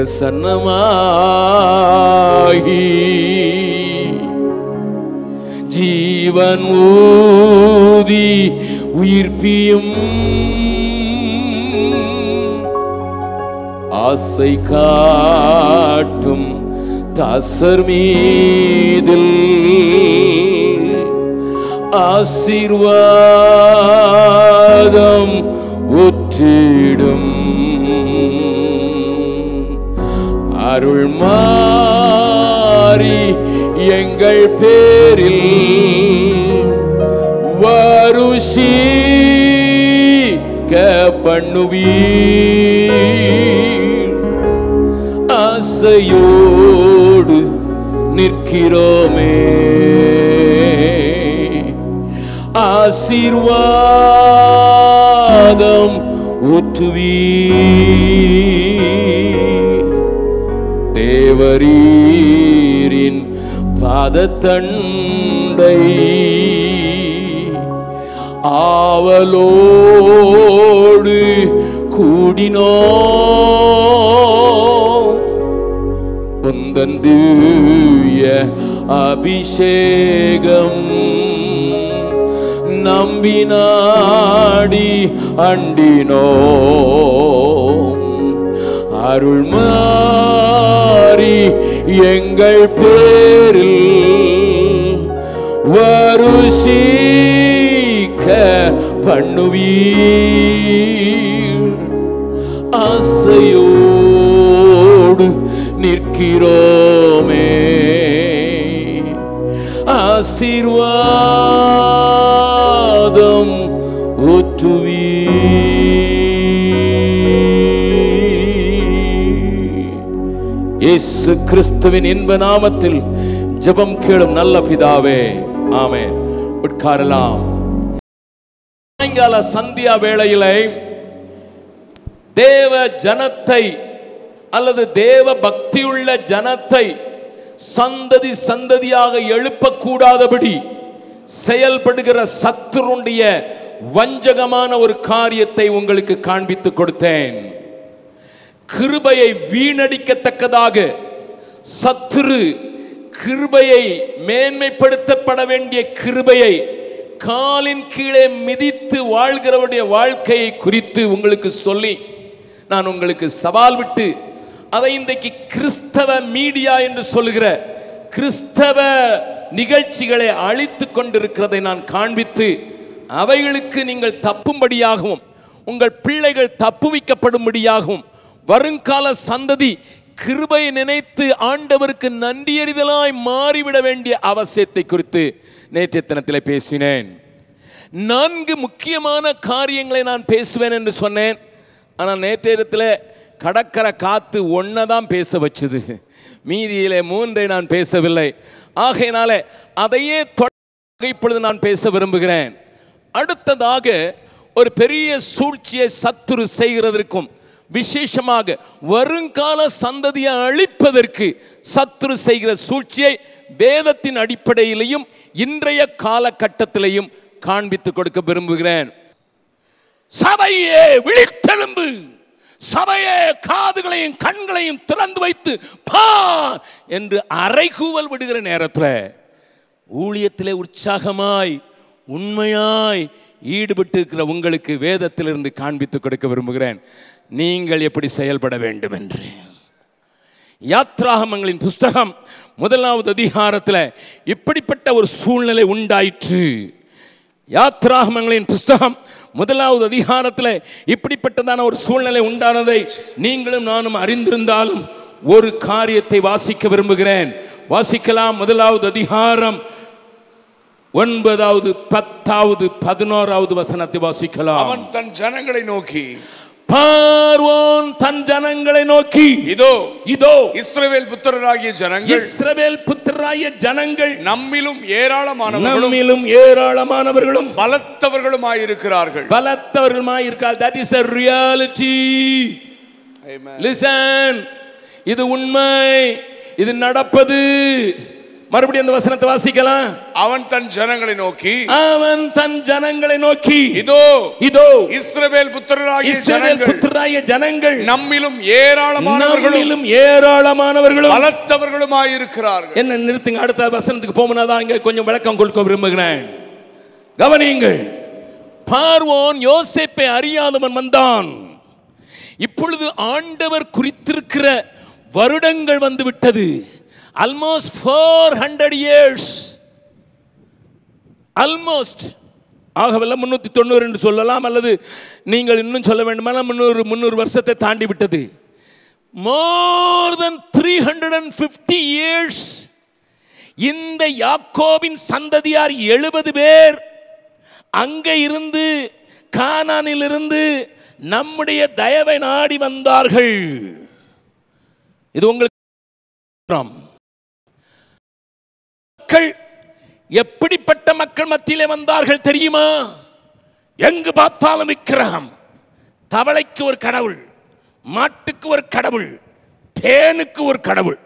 பிரசன்னமாகி ஜீவன் ஊதி உயிர்ப்பியும் ஆசை காட்டும் தாசர் மீதில் ஆசீர்வாதம் உற்றிடும் அருள் மாறி எங்கள் பேரில் வருஷி பண்ணுவீர். ஆசையோடு நிற்கிறோமே. ஆசீர்வாதம் ஊற்றுவீர். தேவரீரின் பாதத்தண்டை. ஆவலோடு கூடினோ. உந்தன் திவ்ய அபிஷேகம் நம்பினாடி அண்டினோ அருள்மா மாறி எங்கள் பேரில் வருஷீக்க பண்ணுவீர். ஆசையோடு நிற்கிறோமே. ஆசீர்வாதம் ஊற்றுவீர். இயேசு கிறிஸ்துவின் இன்ப நாமத்தில் ஜெபம் கேளும் நல்ல பிதாவே. ஆமென். உட்காரலாம். சாயங்கால சந்தியா வேளையிலே தேவ ஜனத்தை அல்லது தேவ பக்தியுள்ள ஜனத்தை சந்ததி சந்ததியாக எழுப்பக்கூடாதபடி செயல்படுகிற சத்துருடைய வஞ்சகமான ஒரு காரியத்தை உங்களுக்கு காண்பித்து கொடுத்தேன். கிருபையை வீணடிக்கத்தக்கதாக சத்துரு கிருபையை மேன்மைப்படுத்தப்பட வேண்டிய கிருபையை காலின் கீழே மிதித்து வாழ்கிறவருடைய வாழ்க்கையை குறித்து உங்களுக்கு சொல்லி நான் உங்களுக்கு சவால் விட்டு அதை இன்றைக்கு கிறிஸ்தவ மீடியா என்று சொல்லுகிற கிறிஸ்தவ நிகழ்ச்சிகளை அழித்து கொண்டிருக்கிறதை நான் காண்பித்து அவைகளுக்கு நீங்கள் தப்பும்படியாகவும் உங்கள் பிள்ளைகள் தப்புவிக்கப்படும்படியாகவும் வருங்கால சந்ததி கிருபை நினைத்து ஆண்டவருக்கு நன்றியறிதலாய் மாறிவிட வேண்டிய அவசியத்தை குறித்து நேற்றைய தினத்தில் பேசினேன். நான்கு முக்கியமான காரியங்களை நான் பேசுவேன் என்று சொன்னேன். ஆனால் நேற்றைய இடத்துல கடற்கரை காத்து ஒன்றை தான் பேச வச்சது. மீதியிலே மூன்றை நான் பேசவில்லை. ஆகையினால அதையே தொடர்ந்து இப்பொழுது நான் பேச விரும்புகிறேன். அடுத்ததாக ஒரு பெரிய சூழ்ச்சியை சத்துரு செய்கிறதற்கும் விசேஷமாக வருங்கால சந்ததியை அழிப்பதற்கு சத்துரு செய்கிற சூழ்ச்சியை வேதத்தின் அடிப்படையிலையும் இன்றைய காலகட்டத்திலையும் காண்பித்து கொடுக்க விரும்புகிறேன். சபையே விழித்தெலும்பு சபையே காதுகளையும் கண்களையும் திறந்து வைத்து பா என்று அறைகூவல் விடுகிற நேரத்தில் ஊழியத்திலே உற்சாகமாய் உண்மையாய் ஈடுபட்டு இருக்கிற உங்களுக்கு வேதத்திலிருந்து காண்பித்து கொடுக்க விரும்புகிறேன். நீங்கள் எப்படி செயல்பட வேண்டும் என்று யாத்ராகமங்களின் புஸ்தகம் முதலாவது அதிகாரத்தில் இப்படிப்பட்ட ஒரு சூழ்நிலை உண்டாயிற்று. யாத்ராகமங்களின் புஸ்தகம் முதலாவது அதிகாரத்தில் இப்படிப்பட்டதான ஒரு சூழ்நிலை உண்டானதை நீங்களும் நானும் அறிந்திருந்தாலும் ஒரு காரியத்தை வாசிக்க விரும்புகிறேன். வாசிக்கலாம். முதலாவது அதிகாரம் ஒன்பதாவது பத்தாவது பதினோராவது வசனத்தை வாசிக்கலாம். அவன் தன் ஜனங்களை நோக்கி பார்வோன் தன் ஜனங்களை நோக்கி. இதோ இதோ இஸ்ரவேல் புத்திரராகிய ஜனங்கள் இஸ்ரவேல் புத்திராய ஜனங்கள் நம்மிலும் ஏராளமானவர்களும் நம்மிலும் ஏராளமானவர்களும் பலத்தவர்களுமாயிருக்கிறார்கள். பலத்தவர்களுமாய் இருக்கால் that is a reality listen இது உண்மை இது நடப்பது. மறுபடியும் அந்த வசனத்தை வாசிக்கலாம். அவன் தன் ஜனங்களை நோக்கி அவன் தன் ஜனங்களை நோக்கி. இதோ இதோ இஸ்ரவேல் புத்திரராகிய இஸ்ரவேல் ஜனங்கள் புத்திராய ஜனங்கள் நம்மிலும் ஏராளமானவர்களும் ஏராளமானவர்களும் பலத்தவர்களுமாயிருக்கிறார்கள். என்ன நிறுத்துங்க அடுத்த வசனத்துக்கு போகும்போது தான் இங்க கொஞ்சம் விளக்கம் கொடுக்க விரும்புகிறேன். கவனியுங்கள் பார்வோன் யோசேப்பை அறியாதவன் வந்தான். இப்பொழுது ஆண்டவர் குறித்திருக்கிற வருடங்கள் வந்து almost four hundred years almost ஆகவல்ல முன்னூத்தி தொண்ணூறு என்று சொல்லலாம் அல்லது நீங்கள் இன்னும் சொல்ல வேண்டுமானால் முந்நூறு முந்நூறு வருஷத்தை தாண்டி விட்டது. More than three hundred and fifty years இந்த யாக்கோபின் சந்ததியார் எழுபது பேர் அங்கே இருந்து கானானில் இருந்து நம்முடைய தயவை நாடி வந்தார்கள். இது உங்களுக்கு மக்கள் எப்படிப்பட்ட மக்கள் மத்தியிலே வந்தார்கள் தெரியுமா? எங்கு பார்த்தாலும் விக்கிரகம். தவளைக்கு ஒரு கடவுள் மாட்டுக்கு ஒரு கடவுள் பேனுக்கு ஒரு கடவுள்.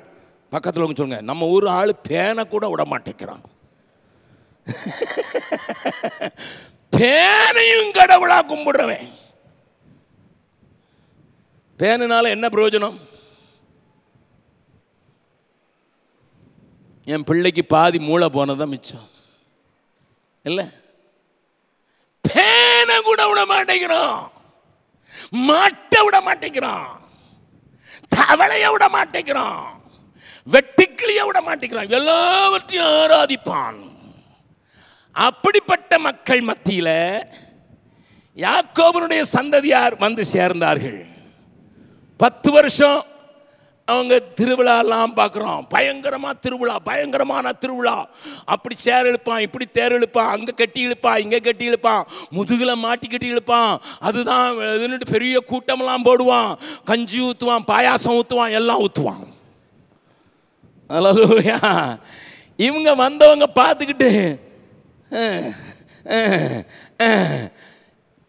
பக்கத்தில் சொல்லுங்க நம்ம ஊர் ஆள் பேனை கூட விட மாட்டேங்கிறான் பேனையும் கடவுளாக கும்பிடுறவன். பேனுனால என்ன பிரயோஜனம்? என் பிள்ளைக்கு பாதி மூளை போனதான் மிச்சம். இல்லை? பேனை கூட விட மாட்டேங்கிறோம் மாட்டை விட மாட்டேங்கிறான். தவளைய விட மாட்டேங்கிறான். வெட்டுக்கிளிய விட மாட்டேங்கிறான். எல்லாவற்றையும் ஆராதிப்பான். அப்படிப்பட்ட மக்கள் மத்தியில் யாக்கோபனுடைய சந்ததியார் வந்து சேர்ந்தார்கள். பத்து வருஷம் அவங்க திருவிழாலாம் பார்க்குறோம். பயங்கரமாக திருவிழா பயங்கரமான திருவிழா. அப்படி சேர் இழுப்பான் இப்படி தேர் இழுப்பான் அங்கே கட்டி இழுப்பான் இங்கே கட்டி இழுப்பான் முதுகில் மாட்டி கட்டி இழுப்பான். அதுதான் இதுன்னுட்டு பெரிய கூட்டமெல்லாம் போடுவான். கஞ்சி ஊற்றுவான் பாயாசம் ஊற்றுவான் எல்லாம் ஊற்றுவான் அல்லேலூயா இவங்க வந்தவங்க பார்த்துக்கிட்டு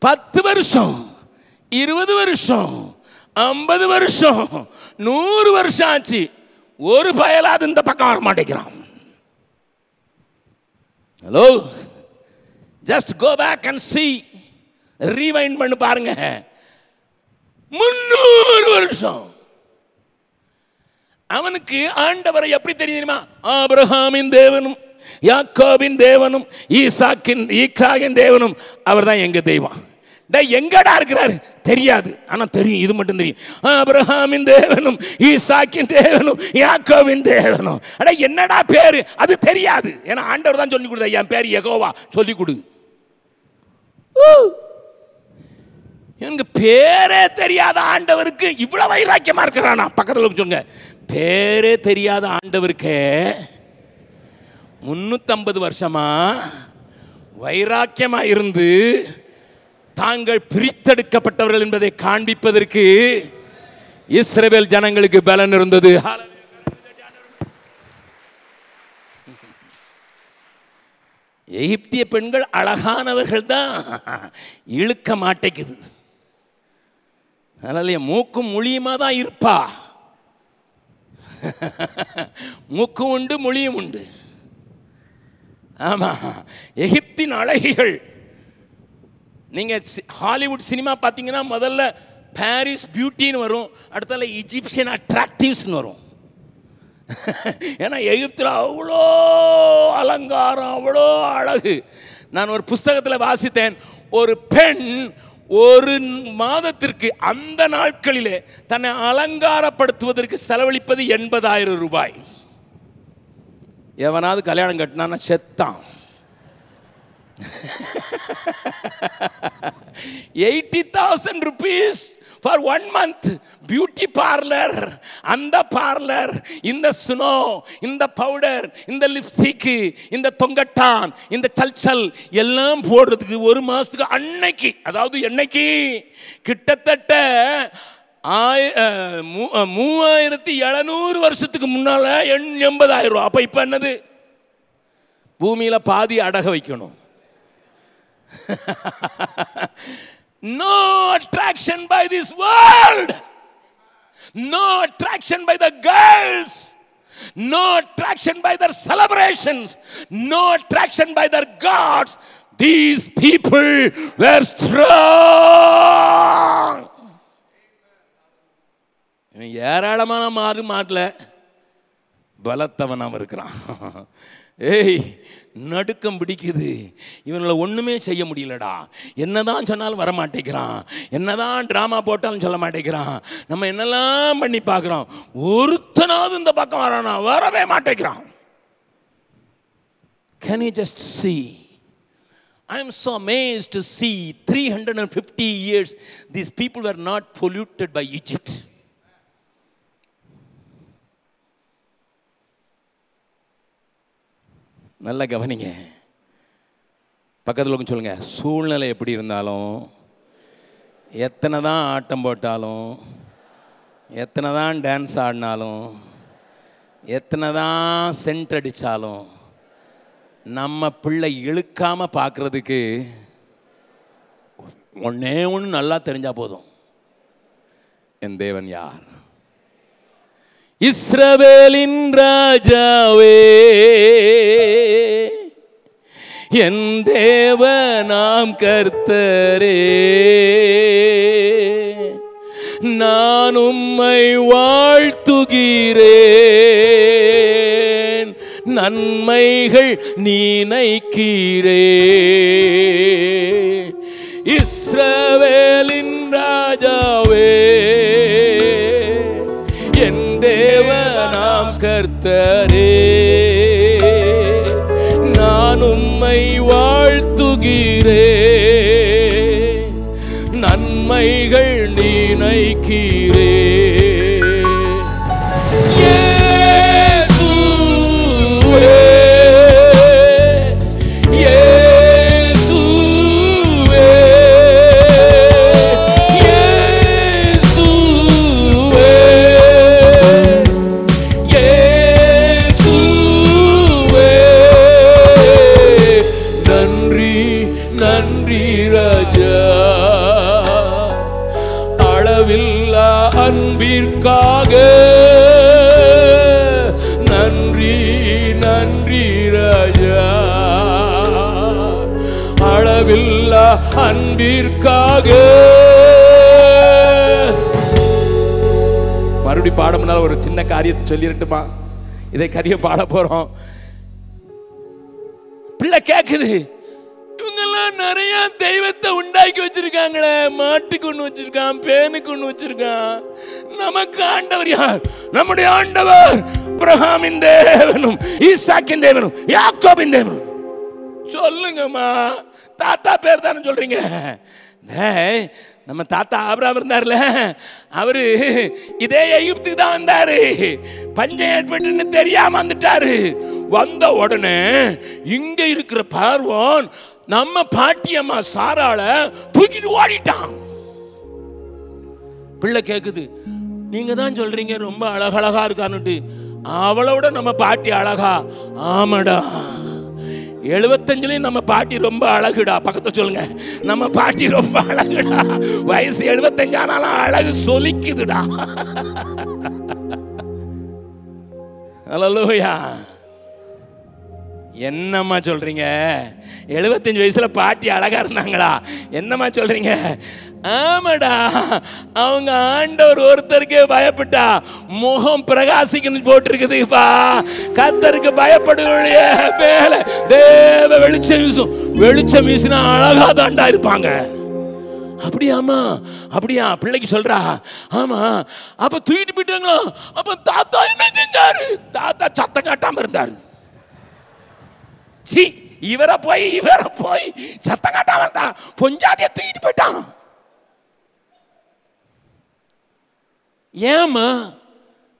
பத்து வருஷம் இருபது வருஷம் ஐம்பது வருஷம் நூறு வருஷம் ஆச்சு. ஒரு பயலாவது இந்த பக்கம் வர மாட்டேங்கிறான். Hello just go back and see rewind பண்ணி பாருங்க. முன்னூறு வருஷம். அவனுக்கு ஆண்டவரை எப்படி தெரியுமா ஆபிரஹாமின் தேவனும் யாக்கோபின் தேவனும் ஈசாக்கின் ஈசாகின் தேவனும் அவர் தான் எங்க தெய்வம். டேய் எங்கடா இருக்கிறாரு? தெரியாது. ஆனா தெரியும் இது மட்டும் தெரியும். அப்ரஹாமின் தேவனும் ஈசாக்கின் தேவனும் யாக்கோவின் தேவனும். அடா என்னடா பேரு? அது தெரியாது. ஏன்னா ஆண்டவர் தான் சொல்லி கொடுத்தா என் பேர் எகோவா சொல்லி கொடு. எனக்கு பேரே தெரியாத ஆண்டவருக்கு இவ்வளவு வைராக்கியமா இருக்கிறானா? பக்கத்துல சொல்லுங்க. பேரே தெரியாத ஆண்டவருக்கு முன்னூத்தம்பது வருஷமா வைராக்கியமா இருந்து தாங்கள் பிரித்தெடுக்கப்பட்டவர்கள் என்பதை காண்பிப்பதற்கு இஸ்ரேல் ஜனங்களுக்கு பலன் இருந்தது. எகிப்திய பெண்கள் அழகானவர்கள் தான். இழுக்க மாட்டேங்குது. அதனால மூக்கும் மொழியுமா தான் இருப்பா. மூக்கும் உண்டு மொழியும் உண்டு. ஆமா எகிப்தின் அழகிகள் நீங்கள் சி- ஹாலிவுட் சினிமா பார்த்தீங்கன்னா முதல்ல பாரிஸ் பியூட்டின்னு வரும் அடுத்தால இஜிப்சியன் அட்ராக்டிவ்ஸ்னு வரும். ஏன்னா எகிப்தில் அவ்வளோ அலங்காரம் அவ்வளோ அழகு. நான் ஒரு புஸ்தகத்தில் வாசித்தேன் ஒரு பெண் ஒரு மாதத்திற்கு அந்த நாட்களிலே தன்னை அலங்காரப்படுத்துவதற்கு செலவழிப்பது எண்பதாயிரம் ரூபாய். எவனாவது கல்யாணம் கட்டினான்னா செத்தான். Eighty thousand rupees for one month beauty parlour அந்த பார்லர் இந்த ஸ்னோ இந்த பவுடர் இந்த லிப்ஸ்டிக்கு இந்த தொங்கட்டான் இந்த சல்சல் எல்லாம் போடுறதுக்கு ஒரு மாதத்துக்கு அன்னைக்கு அதாவது என்னைக்கு? கிட்டத்தட்ட ஆய் மூ- மூவாயிரத்தி எழுநூறு வருஷத்துக்கு முன்னால் எண் எண்பதாயிரம் ரூபா அப்போ இப்போ என்னது? பூமியில் பாதி அடக வைக்கணும். No attraction by this world no attraction by the girls no attraction by their celebrations, no attraction by their gods. These people were strong. இவன் ஏராளமான மாறு மாட்டல பலத்தவனாம இருக்கிறான் ஏய் நடுக்கம் பிடிக்குது. இவங்களை ஒன்றுமே செய்ய முடியலடா. என்னதான் சொன்னாலும் வர மாட்டேங்கிறான் என்னதான் ட்ராமா போட்டாலும் சொல்ல மாட்டேங்கிறான். நம்ம என்னெல்லாம் பண்ணி பார்க்குறோம் ஒருத்தனாவது இந்த பக்கம் வரானா? வரவே மாட்டேங்கிறான். Can you just see I see? I am so amazed to see 350 years these people were not polluted by Egypt. நல்லா கவனிங்க. பக்கத்தில் சொல்லுங்கள் சூழ்நிலை எப்படி இருந்தாலும் எத்தனை தான் ஆட்டம் போட்டாலும் எத்தனை தான் டான்ஸ் ஆடினாலும் எத்தனை தான் சென்ட் அடித்தாலும் நம்ம பிள்ளை இழுக்காமல் பார்க்கறதுக்கு ஒன்னே ஒன்று நல்லா தெரிஞ்சால் போதும். என் தேவன் யார்? இஸ்ரவேலின் ராஜாவே. என் தேவ நாம் கர்த்தரே நான் உம்மை வாழ்த்துகிறேன். நன்மைகள் நீனைக்கீரே இஸ்ரவேலின் ராஜா கைகள் நீ இயேசுவே, காரியத்தை சொல்லிடட்டுமா இதை கரிய பாட போறோம். பிள்ளை கேக்குது. இவங்கெல்லாம் நிறைய தெய்வத்தை உண்டாக்கி வச்சிருக்காங்களே. மாட்டுக்கு ஒண்ணு வச்சிருக்கான் பேனுக்கு ஒண்ணு வச்சிருக்கான். நமக்கு ஆண்டவர் யார்? நம்முடைய ஆண்டவர் பிரகாமின் தேவனும் ஈசாக்கின் தேவனும் யாக்கோபின் தேவனும். சொல்லுங்கம்மா. தாத்தா பேர் தானே சொல்றீங்க. நம்ம தாத்தா ஆபிரகாம் இருந்தார்ல அவரு இதே எகிப்துக்கு தான் வந்தாரு. பஞ்சம் ஏற்பட்டுன்னு தெரியாம வந்துட்டாரு. வந்த உடனே இங்க இருக்கிற பார்வோன் நம்ம பாட்டியம்மா சாரால தூக்கிட்டு ஓடிட்டான். பிள்ளை கேக்குது நீங்க தான் சொல்றீங்க ரொம்ப அழகழகா இருக்கான்னுட்டு. அவளோட நம்ம பாட்டி அழகா. ஆமாடா. எழுபத்தஞ்சுலயும் நம்ம பாட்டி ரொம்ப அழகுடா. பக்கத்துல சொல்லுங்க. நம்ம பாட்டி ரொம்ப அழகுடா. வயசு எழுபத்தஞ்சு ஆனாலும் அழகு சொலிக்குதுடா. அல்லலூயா என்னம்மா சொல்றீங்க? எழுபத்தஞ்சு வயசுல பாட்டி அழகா இருந்தாங்களா? என்னம்மா சொல்றீங்க? ஆமாடா. அவங்க ஆண்டவர் ஒருத்தருக்கே பயப்பட்டா முகம் பிரகாசிக்கணும் போட்டிருக்குதுப்பா கத்தருக்கு பயப்படுடைய மேல. தேவ வெளிச்சம் வீசும். வெளிச்சம் வீசினா அழகா தாண்டா இருப்பாங்க. அப்படியாமா அப்படியா? பிள்ளைக்கு சொல்றா. ஆமா. அப்ப தூக்கிட்டு போயிட்டாங்களோ? அப்ப தாத்தா என்ன செஞ்சாரு? தாத்தா சத்தம் காட்டாம இருந்தாரு. சி இவரை போய் இவரை போய் சத்தம் காட்டாம இருந்தா பொஞ்சாதிய தூக்கிட்டு போயிட்டான். ஏம்மா?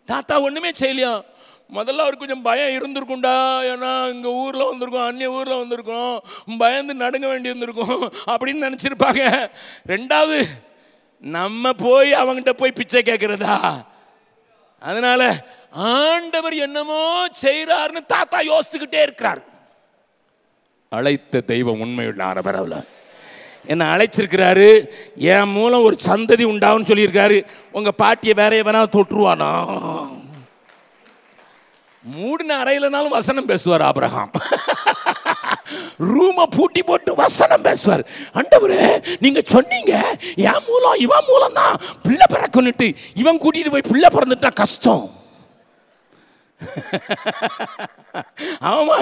தாத்தா ஒன்றுமே செய்யலையா? முதல்ல அவருக்கு கொஞ்சம் பயம் இருந்திருக்கும்டா. ஏன்னா இங்கே ஊரில் வந்திருக்கோம் அந்நிய ஊரில் வந்திருக்கோம். பயந்து நடுங்க வேண்டி வந்திருக்கோம் அப்படின்னு நினச்சிருப்பாங்க. ரெண்டாவது நம்ம போய் அவங்ககிட்ட போய் பிச்சை கேட்குறதா அதனால் ஆண்டவர் என்னமோ செய்கிறாருன்னு தாத்தா யோசித்துக்கிட்டே இருக்கிறார். அழைத்த தெய்வம் உண்மையுள்ள அவள. என்னை அழைச்சிருக்கிறாரு. என் மூலம் ஒரு சந்ததி உண்டாகும்னு சொல்லியிருக்காரு. உங்கள் பாட்டியை வேற எவனா தொட்டுருவானா மூடின அறையிலனாலும் வசனம் பேசுவார் ஆபிரகாம். ரூமை பூட்டி போட்டு வசனம் பேசுவார். ஆண்டவரே நீங்க சொன்னீங்க என் மூலம் இவன் மூலம் தான் பிள்ளை பிறக்கணுட்டு இவன் கூட்டிட்டு போய் பிள்ளை பிறந்துட்டா கஷ்டம். ஆமா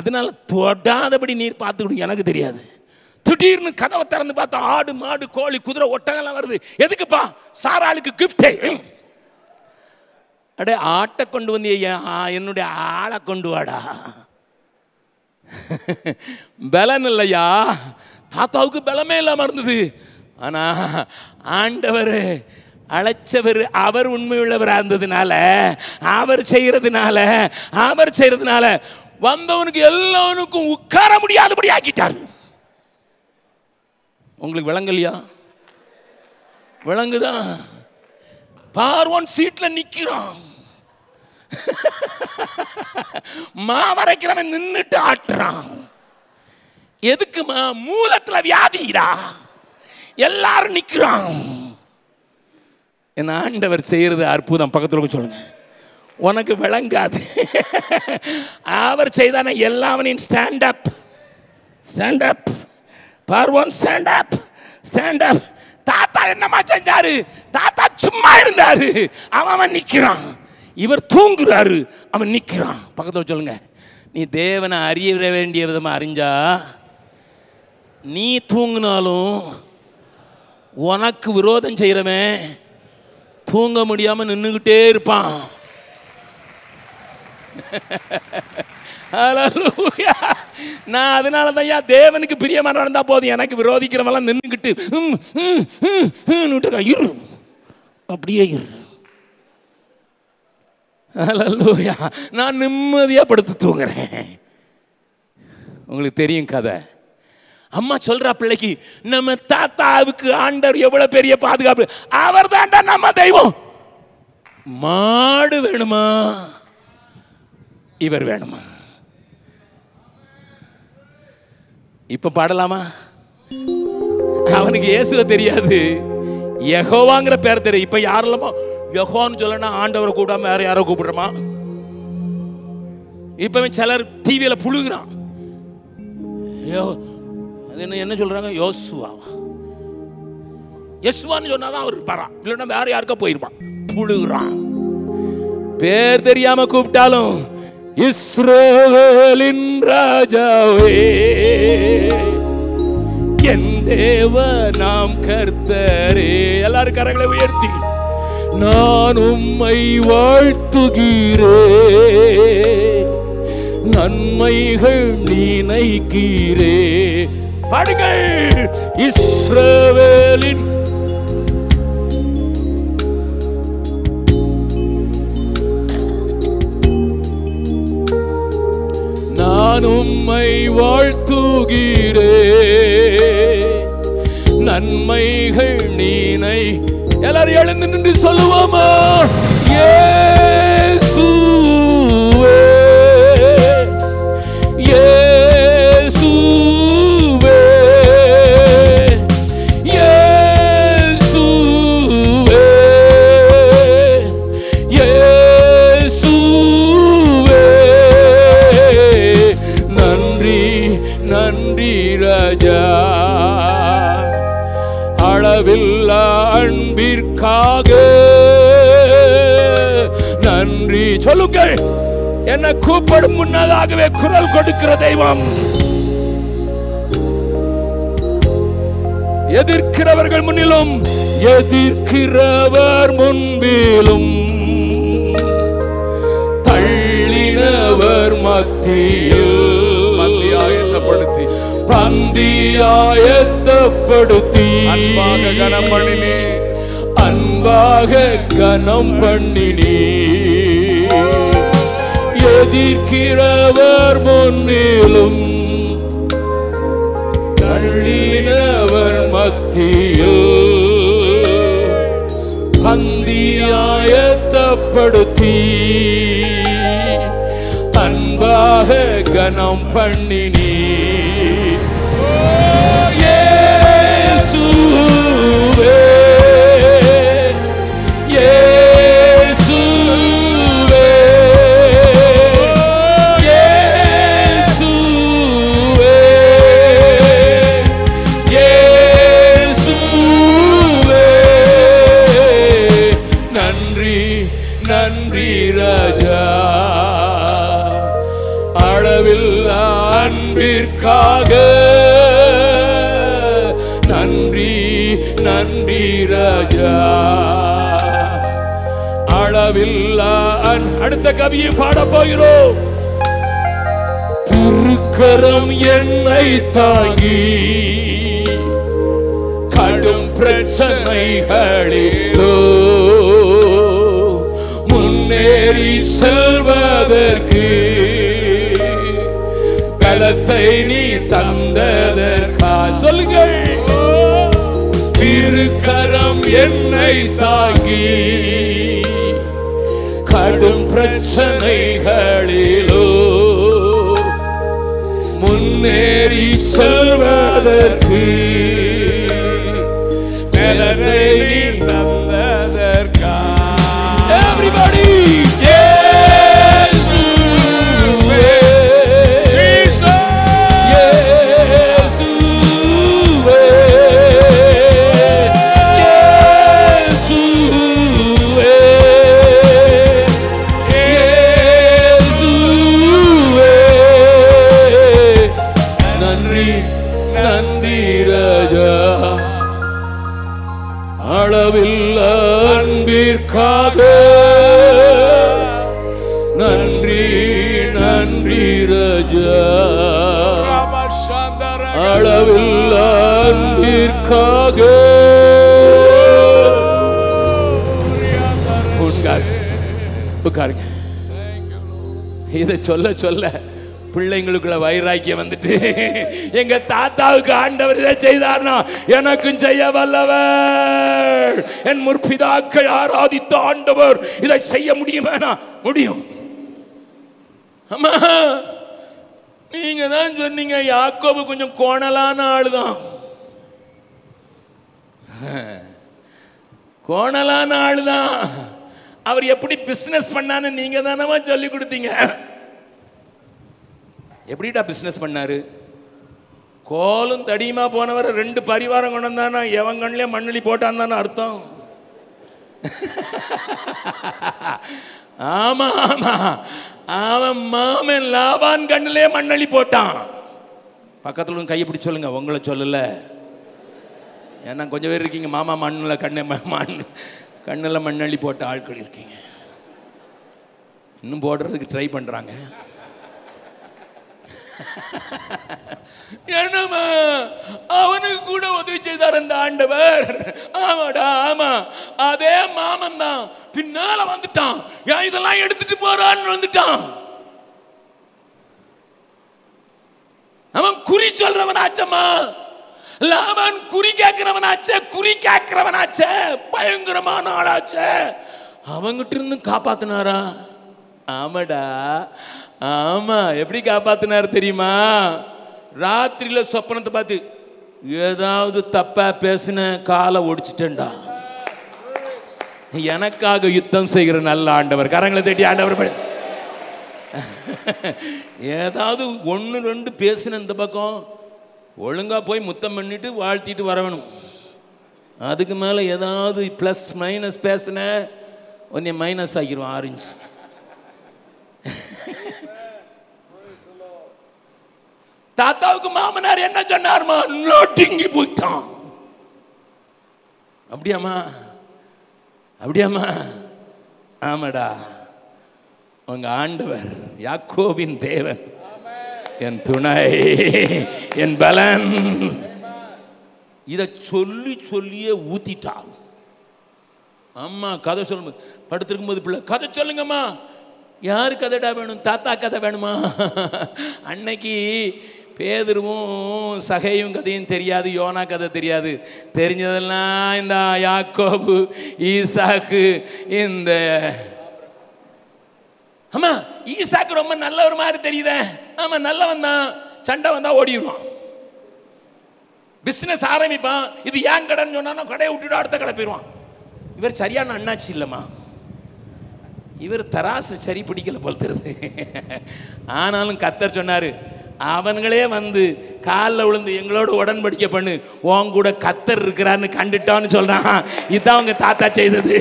அதனால தொடாதபடி நீர் பார்த்துக்கிட்டு எனக்கு தெரியாது. திடீர்னு கதவை திறந்து பார்த்தா ஆடு மாடு கோழி குதிரை ஒட்டகம்லாம் வருது. எதுக்குப்பா? சாராளுக்கு கிஃப்டே அடே ஆட்டை கொண்டு வந்து என்னுடைய ஆளை கொண்டு வாடா. பலன் இல்லையா? தாத்தாவுக்கு பலமே இல்லாமல் இருந்தது. ஆனா ஆண்டவர் அழைச்சவர் அவர் உண்மையுள்ளவராக இருந்ததுனால அவர் செய்கிறதுனால அவர் செய்கிறதுனால வந்தவனுக்கு எல்லோனுக்கும் உட்கார முடியாதபடி ஆக்கிட்டார். உங்களுக்கு விளங்கலையா? விளங்குதா? பார்வன் சீட்ல நிக்கிறான். மாவரைக்கிறவன் நின்னுட்டு ஆட்டுறான். எதுக்குமா மூலத்துல வியாதிடா எல்லாரும் நிக்கிறான். என் ஆண்டவர் செய்யறது அற்புதம். பக்கத்தில் சொல்லுங்க. உனக்கு விளங்காது. அவர் செய்தான எல்லாவனையும் ஸ்டாண்ட் அப் ஸ்டாண்ட் அப் பார்வன் ஸ்டாண்ட் அப் ஸ்டாண்ட் அப் தாத்தா என்னமா செஞ்சாரு? தாத்தா சும்மா இருந்தாரு. அவன் அவன் நிற்கிறான் இவர் தூங்குறாரு. அவன் நிற்கிறான் பக்கத்தில் சொல்லுங்க. நீ தேவனை அறிய வேண்டிய விதமாக அறிஞ்சா நீ தூங்கினாலும் உனக்கு விரோதம் செய்கிறவன் தூங்க முடியாமல் நின்றுக்கிட்டே இருப்பான். நான் அதனால தான் தேவனுக்கு பிரியமான இருந்தால் போதும். எனக்கு விரோதிக்கிறவெல்லாம் நின்றுக்கிட்டு இரு. அப்படியே இரு. ஹalleluya. நான் நிம்மதியா படுத்து தூங்குறேன். உங்களுக்கு தெரியும் கதை. அம்மா சொல்றா பிள்ளைக்கு நம்ம தாத்தாவுக்கு ஆண்டவர் எவ்வளவு பெரிய பாதுகாப்பு? அவர் தாண்டா நம்ம தெய்வம். மாடு வேணுமா? இவர் வேணுமா? இப்ப பாடலாமா? அவனுக்கு இயேசுவ தெரியாது. யகோவாங்கிற பேர் தெரியும் இப்ப யாரெல்லாமோ யகோன்னு சொல்லனா ஆண்டவரை கூப்பிடாம வேற யாரோ கூப்பிடுறோமா? இப்ப சிலர் டிவியில புழுகிறான். யோ அது என்ன என்ன சொல்றாங்க? யோசுவாவா யசுவான்னு சொன்னாதான் அவர் இருப்பாராம் இல்லைன்னா வேற யாருக்கா போயிருப்பான்? புழுகிறான். பேர் தெரியாம கூப்பிட்டாலும் இஸ்ரோவேலின் ராஜாவே என் தேவ நாம் கர்த்தரே. எல்லாரும் கரங்களை உயர்த்தி நான் உம்மை வாழ்த்துகிறே நன்மைகள் நினைக்கிறே பாடுங்கள். இஸ்ரவேலின் நான் உம்மை வாழ்த்துகிறே. நன்மைகள் நீனை. எல்லாரும் எழுந்து நின்று சொல்லுவோமா? ஏ என்ன கூப்பிடும் முன்னதாகவே குரல் கொடுக்கிற தெய்வம். எதிர்க்கிறவர்கள் முன்னிலும் எதிர்க்கிறவர் முன்பிலும். தள்ளினவர் மத்தியில் பந்தி ஆயத்தப்படுத்தி பந்தி ஆயத்தப்படுத்தி அன்பாக கனம் பண்ணினே அன்பாக கனம் பண்ணினீ எதிர்க்கிறவர் முன்னிலும் தள்ளினவர் மத்தியில் பந்தியாயத்தப்படுத்தி அன்பாக கனம் பண்ணினீ அளவில்லா அடுத்த கவியை பாடப் போகிறோம். திருக்கரம் என்னை தாங்கி கடும் பிரச்சனைகளிலோ முன்னேறி செல்வதற்கு பலத்தை நீ தந்ததற்கா? சொல்லுங்கள். திருக்கரம் என்னை தாங்கி கடும் பிரச்சனைகளிலோ முன்னேறி செல்வதற்கு பலத்தை நீ தந்ததற்கா Everybody! ராஜா அளவில் அன்பிற்காக நன்றி நன்றி ராஜா. அளவில் அன்பிற்காக உட்காருங்க உட்காருங்க. இதை சொல்ல சொல்ல. பிள்ளைங்களுக்குள்ள வைராக்கியம் வந்துட்டு எங்க தாத்தாவுக்கு ஆண்டவர் இதை செய்தார்னா எனக்கும் செய்ய வல்லவர். என் முற்பிதாக்கள் ஆராதித்த ஆண்டவர் இதை செய்ய முடியுமா? முடியும். அம்மா நீங்க தான் சொன்னீங்க யாக்கோபு கொஞ்சம் கோணலான ஆளுதான். கோணலான ஆளுதான். அவர் எப்படி பிசினஸ் பண்ணான்னு நீங்க தானவா சொல்லி கொடுத்தீங்க. எப்படிடா பிஸ்னஸ் பண்ணாரு? கோலும் தடியுமா போனவர் ரெண்டு பரிவாரம் கொண்டு வந்தானா எவன் கண்ணிலே மண்ணலி போட்டான் தானே அர்த்தம். ஆமா ஆமா. அவன் மாமன் லாபான் கண்ணிலே மண்ணலி போட்டான். பக்கத்தில் வந்து கையை பிடிச்சி சொல்லுங்க உங்களை சொல்லல. ஏன்னா கொஞ்சம் பேர் இருக்கீங்க மாமா மண்ணில் கண்ணை மண் கண்ணில் மண்ணள்ளி போட்ட ஆட்கள் இருக்கீங்க. இன்னும் போடுறதுக்கு ட்ரை பண்ணுறாங்க என்னம்மா? அவனுக்கு கூட உதவி செய்தார் அந்த ஆண்டவர். ஆமாடா ஆமா. அதே மாமன் தான் பின்னால வந்துட்டான். ஏன் இதெல்லாம் எடுத்துட்டு போறான்னு வந்துட்டான். அவன் குறி சொல்றவனாச்சம்மா. லாபான் குறி கேட்கிறவனாச்ச குறி கேட்கிறவனாச்ச. பயங்கரமான ஆளாச்ச. அவங்கிட்ட இருந்து காப்பாத்தினாரா? ஆமாடா. ஆமா எப்படி காப்பாத்தினார் தெரியுமா? ராத்திரியில சொப்பனத்தை பார்த்து ஏதாவது தப்பா பேசின காலை ஒடிச்சிட்டேன்டா. எனக்காக யுத்தம் செய்கிற நல்ல ஆண்டவர். கரங்களை தேட்டி ஆண்டவர் ஏதாவது ஒன்று ரெண்டு பேசின இந்த பக்கம் ஒழுங்கா போய் முத்தம் பண்ணிட்டு வாழ்த்திட்டு வரணும். அதுக்கு மேலே ஏதாவது ப்ளஸ் மைனஸ் பேசின உன்னை மைனஸ் ஆகிடுவான் ஆரஞ்சு தாத்தாவுக்கு மாமனார் என்ன சொன்னார்மா? நோட்டிங்கி போயிட்டான். அப்படியாம்மா. அப்படியாம்மா. ஆமாடா. உங்க ஆண்டவர் யாக்கோவின் தேவன். என் துணை என் பலன். இதை சொல்லி சொல்லியே ஊத்திட்டான். அம்மா கதை சொல்லும் படுத்திருக்கும் போது பிள்ளை கதை சொல்லுங்கம்மா. யாரு கதைடா வேணும்? தாத்தா கதை வேணுமா? அன்னைக்கு பேதுருவும் சகையும் கதையும் தெரியாது யோனா கதை தெரியாது. தெரிஞ்சதெல்லாம் இந்த யாக்கோபு ஈசாக்கு இந்த ஆமா ஈசாக்கு ரொம்ப நல்லவர் மாதிரி தெரியுதே. ஆமா நல்லவன் தான். சண்டை வந்தா ஓடிடுவான். பிசினஸ் ஆரம்பிப்பான். இது ஏன் கடைன்னு சொன்னாலும் கடையை விட்டுட்டு அடுத்த கடை போயிடுவான். இவர் சரியான அண்ணாச்சி இல்லைம்மா. இவர் தராசு சரி பிடிக்கல போல் தெரியுது. ஆனாலும் கத்தர் சொன்னாரு அவன்களே வந்து காலில் விழுந்து எங்களோட உடன்படிக்கை பண்ணு. உன் கூட கத்தர் இருக்கிறான்னு கண்டுட்டான்னு சொல்கிறான் இதுதான் அவங்க தாத்தா செய்தது.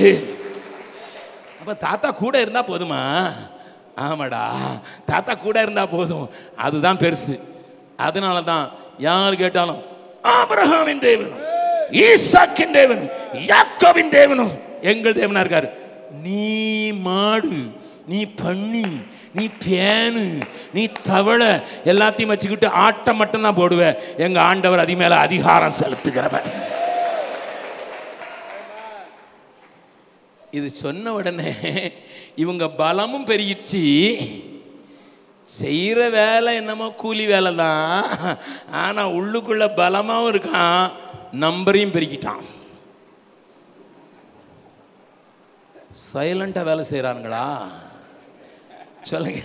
அப்போ தாத்தா கூட இருந்தால் போதுமா? ஆமாடா. தாத்தா கூட இருந்தால் போதும். அதுதான் பெருசு. அதனால தான் யார் கேட்டாலும் ஆபிரகாமின் தேவனும் ஈசாக்கின் தேவனும் யாக்கோவின் தேவனும் எங்கள் தேவனா இருக்காரு. நீ மாடு நீ பண்ணி நீ பேனு நீ தவளை எல்லாத்தையும் வச்சுக்கிட்டு ஆட்டம் மட்டும்தான் போடுவ. எங்க ஆண்டவர் அது மேலே அதிகாரம் செலுத்துகிறவன் இது சொன்ன உடனே இவங்க பலமும் பெருகிடுச்சு. செய்கிற வேலை என்னமோ கூலி வேலை தான் ஆனால் உள்ளுக்குள்ள பலமாகவும் இருக்கான். நம்பரையும் பெருக்கிட்டான் சைலண்டாக வேலை செய்கிறானுங்களா சொல்லுங்க.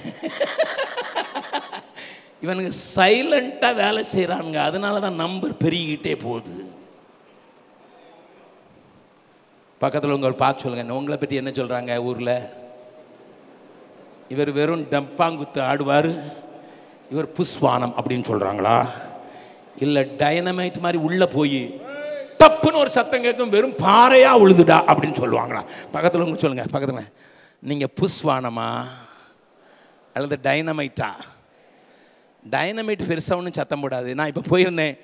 இவனுங்க சைலண்ட்டாக வேலை செய்கிறானுங்க அதனால தான் நம்பர் பெருகிக்கிட்டே போகுது. பக்கத்தில் உங்கள் பார்த்து சொல்லுங்க. உங்களை பற்றி என்ன சொல்கிறாங்க ஊரில்? இவர் வெறும் டம்பாங்குத்து ஆடுவார். இவர் புஷ்வானம் அப்படின்னு சொல்கிறாங்களா இல்லை டைனமைட் மாதிரி உள்ளே போய் தப்புன்னு ஒரு சத்தம் கேட்கும் வெறும் பாறையாக உழுதுடா அப்படின்னு சொல்லுவாங்களா? பக்கத்தில் உங்க சொல்லுங்கள் பக்கத்தில். நீங்கள் புஷ்வானமா? அல்லது டைனமைட்டா? டைனமைட் பெருசாக ஒன்றும் சத்தம் போடாது. நான் இப்போ போயிருந்தேன்.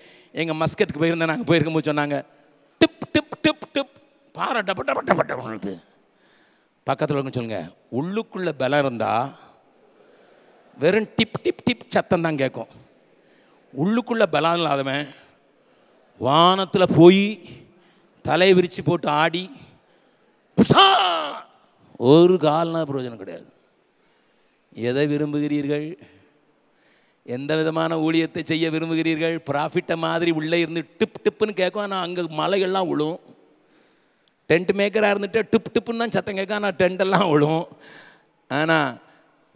எங்கள் மஸ்கட்டுக்கு போயிருந்தேன். நாங்கள் போயிருக்கும்போது சொன்னாங்க டிப் டிப் டிப் டிப். பாறை டப்ப டப்ப டப்ப டப்ப பக்கத்தில் இருக்க சொல்லுங்க உள்ளுக்குள்ள பலம் இருந்தால் வெறும் டிப் டிப் டிப் சத்தம் தான் கேட்கும். உள்ளுக்குள்ள பலம் இல்லாதவன் வானத்தில் போய் தலையை விரித்து போட்டு ஆடி ஒரு கால்னா பிரயோஜனம் கிடையாது. எதை விரும்புகிறீர்கள்? எந்த விதமான ஊழியத்தை செய்ய விரும்புகிறீர்கள்? ப்ராஃபிட்டை மாதிரி உள்ளே இருந்து டிப் டிப்புன்னு கேட்கும். ஆனால் அங்கே மலைகள்லாம் விழும் டென்ட் மேக்கராக இருந்துட்டு டிப் டிப்புன்னு தான் சத்தம் கேட்கும். ஆனால் டென்ட்டெல்லாம் விழும் ஆனால்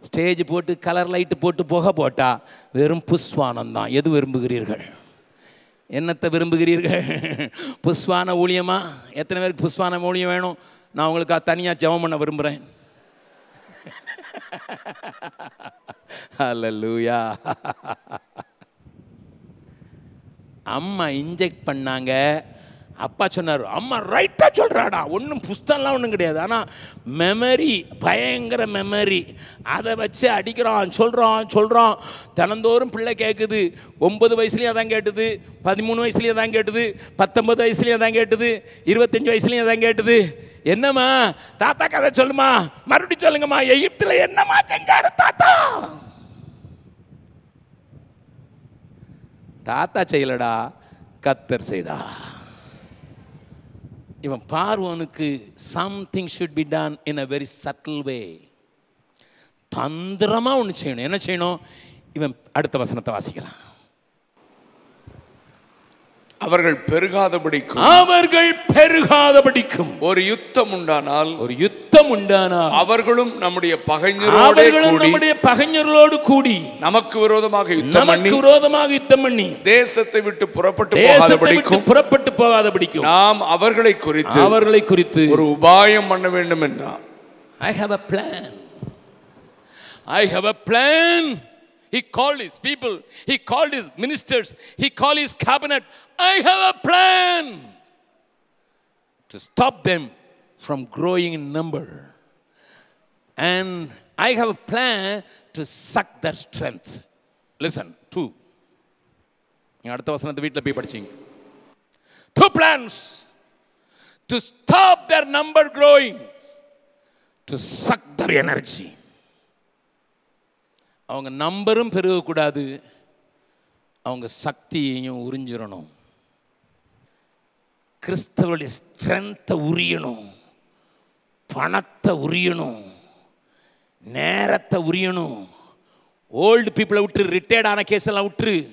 ஸ்டேஜ் போட்டு கலர் லைட்டு போட்டு புகை போட்டால் வெறும் புஷ்வானம் தான். எது விரும்புகிறீர்கள்? என்னத்தை விரும்புகிறீர்கள்? புஷ்வான ஊழியமா? எத்தனை பேருக்கு புஷ்வான ஊழியம் வேணும்? நான் உங்களுக்கு தனியாக ஜெபம் பண்ண விரும்புகிறேன் ஹலலூயா அம்மா இன்ஜெக்ட் பண்ணாங்க. அப்பா சொன்னார் அம்மா ரைட்டாக சொல்கிறாடா ஒன்றும் புஸ்தகம்லாம் ஒன்றும் கிடையாது. ஆனால் மெமரி பயங்கர மெமரி அதை வச்சு அடிக்கிறான் சொல்கிறான் சொல்கிறான் தினந்தோறும் பிள்ளை கேட்குது ஒம்பது வயசுலேயும் அதான் கேட்டுது. பதிமூணு வயசுலேயும் அதான் கேட்டுது. பத்தொம்பது வயசுலேயும் அதான் கேட்டுது. இருபத்தஞ்சி வயசுலேயும் அதான் கேட்டுது. என்னம்மா? தாத்தா கதை சொல்லுமா? மறுபடியும் சொல்லுங்கம்மா. எகிப்தில் என்னம்மா செஞ்சாரு தாத்தா? தாத்தா செய்யலடா கத்தர் செய்தா இவன் பார்வோனுக்கு something should be done in a very subtle way தந்திரமாக ஒன்று செய்யணும். என்ன செய்யணும்? இவன் அடுத்த வசனத்தை வாசிக்கலாம். அவர்கள் பெருகாதபடிக்கும் அவர்கள் பெருகாதபடிக்கும் ஒரு யுத்தம் உண்டானால் ஒரு யுத்தம் உண்டானால் அவர்களும் நம்முடைய பகைஞரோட நம்முடைய பகைஞர்களோடு கூடி நமக்கு விரோதமாக யுத்தம் பண்ணி நமக்கு விரோதமாக யுத்தம் பண்ணி தேசத்தை விட்டு புறப்பட்டு போகாதபடிக்கும் புறப்பட்டு போகாதபடிக்கும் நாம் அவர்களை குறித்து அவர்களை குறித்து ஒரு உபாயம் பண்ண வேண்டும் என்றான் I have a plan. I have a plan. He called his people. He called his ministers. He called his cabinet. I have a plan to stop them from growing in number. And I have a plan to suck their strength. Listen, two. Two plans to stop their number growing, to suck their energy. அவங்க நம்பரும் பெருகக்கூடாது. அவங்க சக்தியையும் உறிஞ்சிடணும். கிறிஸ்தவருடைய ஸ்ட்ரென்த்தை உரியணும். பணத்தை உரியணும். நேரத்தை உரியணும். Old பீப்புளை விட்டு ரிட்டையர்டான ஆன கேஸ் எல்லாம் விட்டுரு.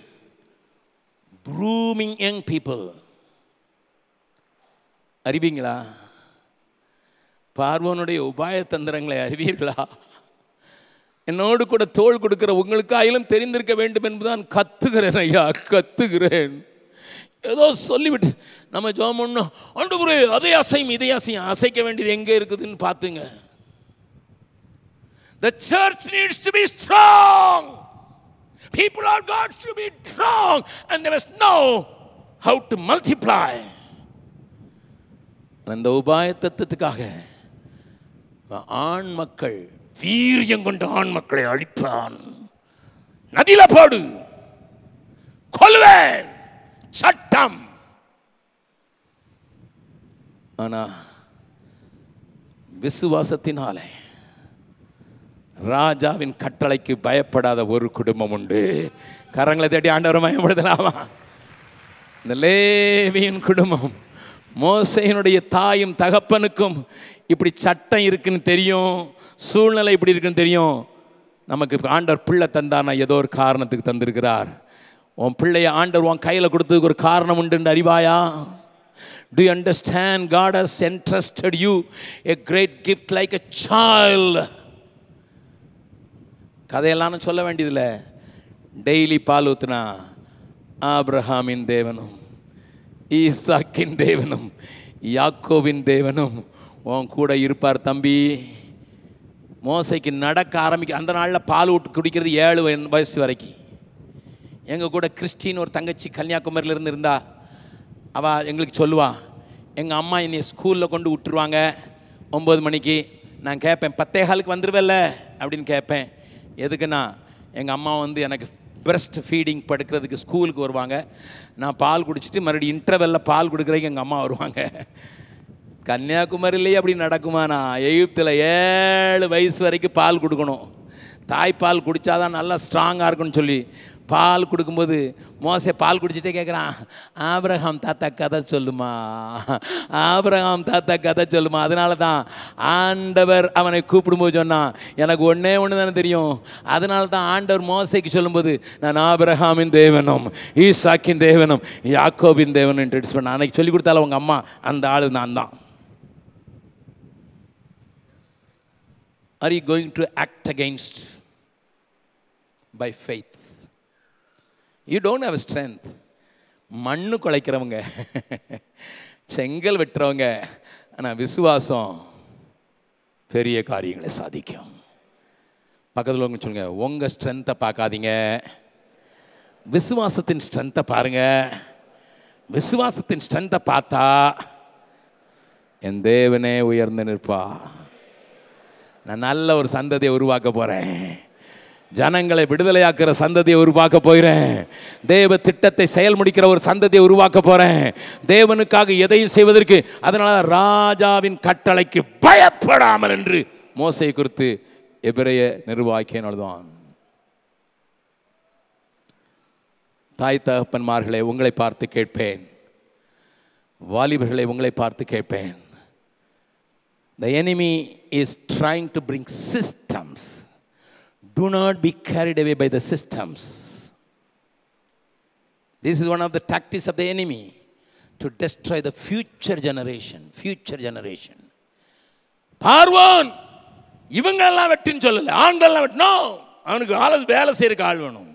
ப்ரூமிங் யங் பீப்புள் அறிவீங்களா? பார்வோனுடைய உபாய தந்திரங்களை அறிவீர்களா? என்னோடு கூட தோள் கொடுக்கிற உங்களுக்காயிலும் தெரிந்திருக்க வேண்டும் என்பதுதான் கத்துகிறேன் ஐயா கத்துகிறேன் ஏதோ சொல்லிவிட்டு நம்ம ஜோம் பண்ணோம் ஆண்டவரே அதை அசையும் இதை அசையும் அசைக்க வேண்டியது எங்கே இருக்குதுன்னு பார்த்துங்க The church needs to be strong. People of God should be strong and they must know how to multiply. அந்த உபாய தத்துவத்துக்காக ஆண் மக்கள் வீரியம் கொண்ட ஆண் மக்களை அழிப்பான். நதியில போடு. சட்டம். ஆனா விசுவாசத்தினாலே ராஜாவின் கட்டளைக்கு பயப்படாத ஒரு குடும்பம் உண்டு. கரங்களை தேடி ஆண்டவரை மயப்படுத்தலாமா? இந்த லேவியின் குடும்பம் மோசையினுடைய தாயும் தகப்பனுக்கும் இப்படி சட்டம் இருக்குன்னு தெரியும் சூழ்நிலை இப்படி இருக்குன்னு தெரியும். நமக்கு ஆண்டவர் பிள்ளை தந்தானா ஏதோ ஒரு காரணத்துக்கு தந்திருக்கிறார். உன் பிள்ளைய ஆண்டவர் உன் கையில் கொடுத்ததுக்கு ஒரு காரணம் உண்டு அறிவாயா? Do you understand God has entrusted you a great gift like a child. கதையெல்லாம் சொல்ல வேண்டியதில்லை. டெய்லி பால் ஊத்துனா ஆப்ரஹாமின் தேவனும் ஈசாக்கின் தேவனும் யாக்கோவின் தேவனும் உன் கூட இருப்பார் தம்பி. மோசைக்கு நடக்க ஆரம்பிக்க அந்த நாளில் பால் விட்டு குடிக்கிறது ஏழு வயசு வரைக்கும். எங்கள் கூட கிறிஸ்டின் ஒரு தங்கச்சி கன்னியாகுமரியிலிருந்து இருந்தா அவள் எங்களுக்கு சொல்லுவா எங்கள் அம்மா என்னை ஸ்கூலில் கொண்டு விட்டுருவாங்க ஒம்பது மணிக்கு. நான் கேட்பேன் பத்தே காலுக்கு வந்துடுவேல்ல அப்படின்னு கேட்பேன் எதுக்குன்னா எங்கள் அம்மா வந்து எனக்கு பிரஸ்ட் ஃபீடிங் படுக்கிறதுக்கு ஸ்கூலுக்கு வருவாங்க. நான் பால் குடிச்சிட்டு மறுபடியும் இன்டர்வெல்லில் பால் கொடுக்குறதுக்கு எங்கள் அம்மா வருவாங்க. கன்னியாகுமரியிலேயே அப்படி நடக்குமா நான் எகிப்தில் ஏழு வயசு வரைக்கும் பால் கொடுக்கணும். தாய்ப்பால் குடித்தாதான் நல்லா ஸ்ட்ராங்காக இருக்கும்னு சொல்லி. பால் கொடுக்கும்போது மோசை பால் குடிச்சிட்டே கேட்குறான் ஆபிரகாம் தாத்தா கதை சொல்லுமா? ஆபிரகாம் தாத்தா கதை சொல்லுமா? அதனால தான் ஆண்டவர் அவனை கூப்பிடும்போது சொன்னான் எனக்கு ஒன்றே ஒன்று தானே தெரியும். அதனால தான் ஆண்டவர் மோசைக்கு சொல்லும்போது நான் ஆபிரகாமின் தேவனும் ஈசாக்கின் தேவனும் யாக்கோபின் தேவனும் இன்ட்ரடியூஸ் பண்ண அன்னைக்கு சொல்லி கொடுத்தாலும் உங்கள் அம்மா அந்த ஆள் நான் தான் Are you going to act against? By faith? You don't have strength மண்ணு குலைக்கிறவங்க. செங்கல் வெட்டுறவங்க. ஆனால் விசுவாசம் பெரிய காரியங்களை சாதிக்கும். பக்கத்தில் உங்க சொல்லுங்க உங்கள் ஸ்ட்ரென்த்தை பார்க்காதீங்க. விசுவாசத்தின் ஸ்ட்ரென்த்தை பாருங்க. விசுவாசத்தின் ஸ்ட்ரென்த்தை பார்த்தா என் தேவனே உயர்ந்து நிற்பா நான் நல்ல ஒரு சந்ததியை உருவாக்க போகிறேன் ஜனங்களை விடுதலையாக்குற சந்ததியை உருவாக்க போகிறேன். தேவ திட்டத்தை செயல் முடிக்கிற ஒரு சந்ததியை உருவாக்க போகிறேன் தேவனுக்காக எதையும் செய்வதற்கு அதனால் ராஜாவின் கட்டளைக்கு பயப்படாமல் என்று மோசை குறித்து எபிரைய நிர்வாகியன் எழுதுவான். தாய் தகப்பன்மார்களை உங்களை பார்த்து கேட்பேன். வாலிபர்களை உங்களை பார்த்து கேட்பேன். The enemy is trying to bring systems. Do not be carried away by the systems. This is one of the tactics of the enemy to destroy the future generation. Future generation. பார்வோன் இவங்களெல்லாம் வெட்டுன்னு சொல்லல ஆண்கள்லாம் வெட்டணும் அவனுக்கு ஆள வேலை செய்யறதுக்கு ஆள் வேணும்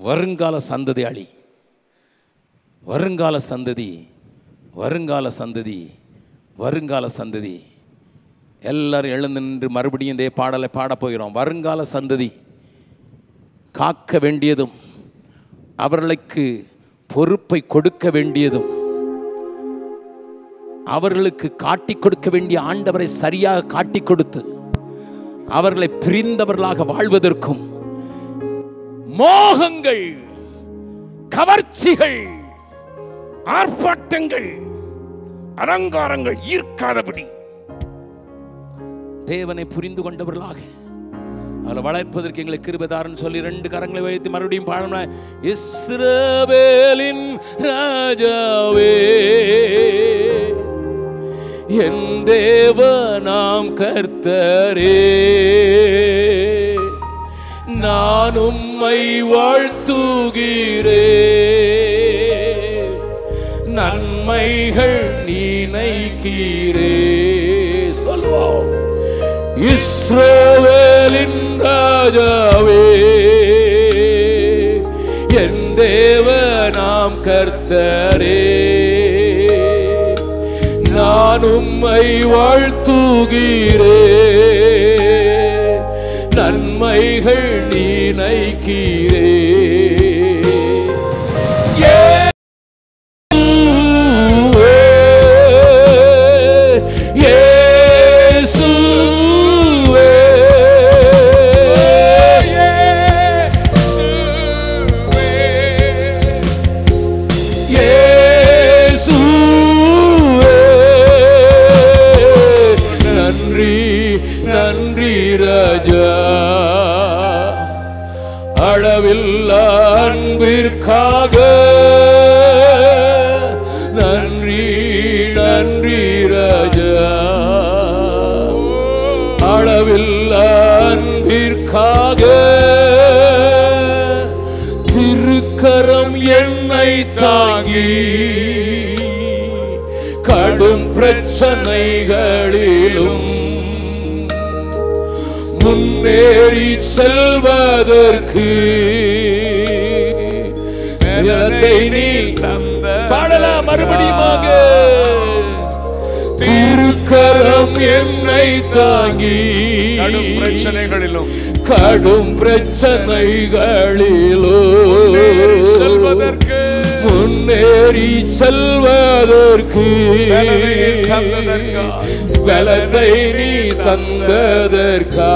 வருங்கால சந்ததி அழி வருங்கால சந்ததி வருங்கால சந்ததி வருங்கால சந்ததி. எல்லாரும் எழுந்து நின்று மறுபடியும் இதே பாடலை பாடப் போகிறோம். வருங்கால சந்ததி. காக்க வேண்டியதும் அவர்களுக்கு பொறுப்பை கொடுக்க வேண்டியதும் அவர்களுக்கு காட்டிக் கொடுக்க வேண்டிய ஆண்டவரை சரியாக காட்டிக் கொடுத்து அவர்களை பிரிந்தவர்களாக வாழ்வதற்கும் மோகங்கள் கவர்ச்சிகள் ஆர்ப்பாட்டங்கள் அலங்காரங்கள் ஈர்க்காதபடி. தேவனை புரிந்து கொண்டவர்களாக. அவளை வளர்ப்பதற்கு எங்களுக்கு கிருபதாரன் சொல்லி ரெண்டு கரங்களை வைத்து மறுபடியும் பாடணும் இஸ்ரவேலின் ராஜாவே என் தேவனாம் கர்த்தரே நான் உம்மை வாழ்த்துகிறே நன்மைகள் நினைக்கிறே சொல்வோம் இஸ்ரவேலின் ராஜாவே என் தேவ நாம் கர்த்தரே. நான் உம்மை வாழ்த்துகிறே. நன்மைகள் நினைக்கிறே அன்பிற்காக திருக்கரம் என்னை தாங்கி கடும் பிரச்சனைகளிலும் முன்னேறி செல்வதற்கு நீ தந்த பாடலாம் மறுபடியுமாக என்னை தாங்கி கடும் பிரச்சனைகளிலும். கடும் பிரச்சனைகளிலோ செல்வதற்கு. முன்னேறி செல்வதற்கு. பலத்தை நீ தந்ததற்கா?